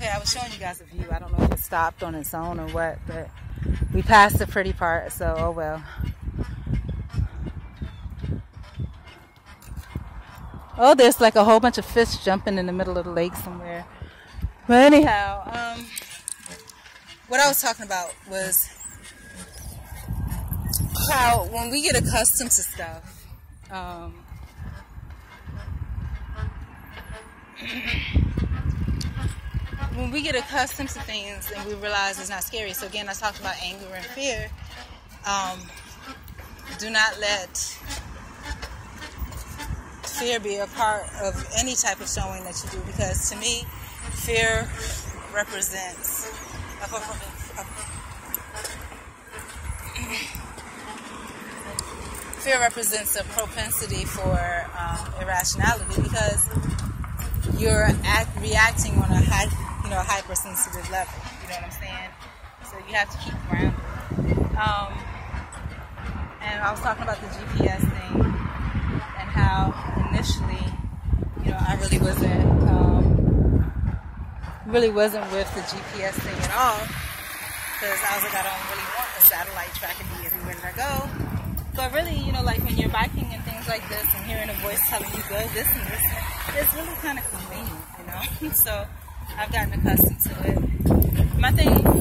Okay, I was showing you guys a view. I don't know if it stopped on its own or what, but we passed the pretty part, so oh well. Oh, there's like a whole bunch of fish jumping in the middle of the lake somewhere. But anyhow, um, what I was talking about was how when we get accustomed to stuff, um, when we get accustomed to things and we realize it's not scary. So again, I talked about anger and fear. Um, do not let fear be a part of any type of showing that you do because to me, fear represents fear represents a propensity for um, irrationality because you're act, reacting on a high, you know, hypersensitive level. You know what I'm saying? So you have to keep grounded. Um, and I was talking about the GPS thing and how initially, you know, I really wasn't, um, really wasn't with the GPS thing at all because I was like, I don't really want a satellite tracking me everywhere that I go. But really, you know, like when you're biking and things like this and hearing a voice telling you go this and this, it's really kind of convenient, you know. so I've gotten accustomed to it. My thing,